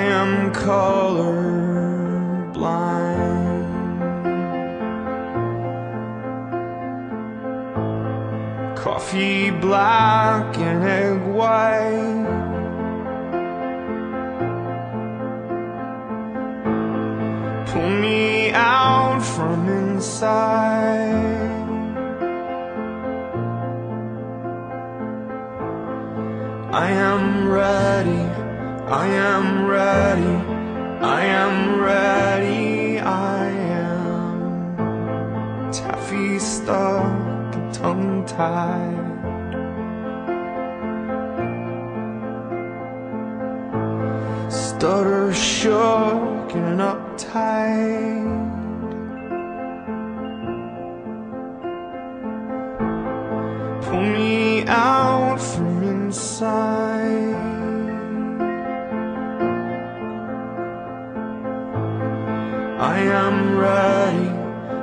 am color blind. Coffee black and egg white. Pull me out from inside. I am ready, I am ready, I am ready, I am taffy stuck tongue tied. Stutter shook and uptight. Pull me out from inside. I am ready,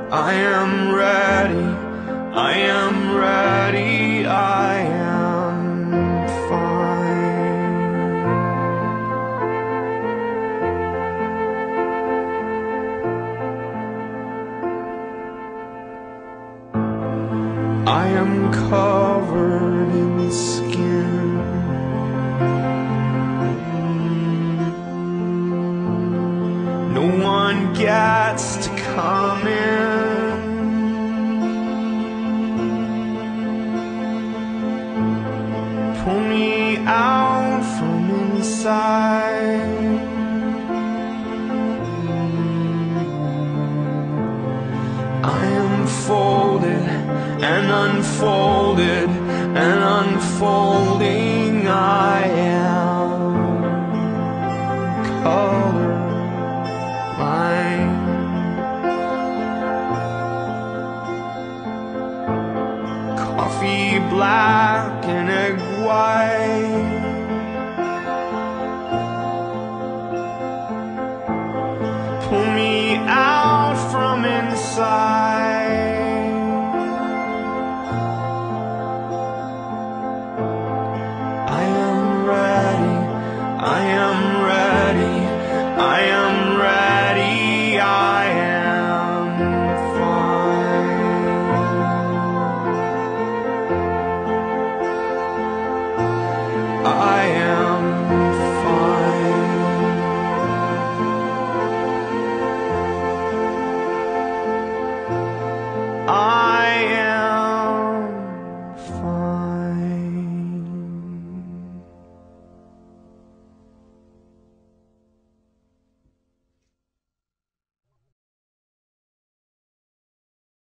I am ready, I am ready, I am fine. I am covered in skin. One gets to come in. Pull me out from inside. I am folded and unfolded and unfolding. I am color Coffee black and egg white. Pull me out from inside. I am ready, I am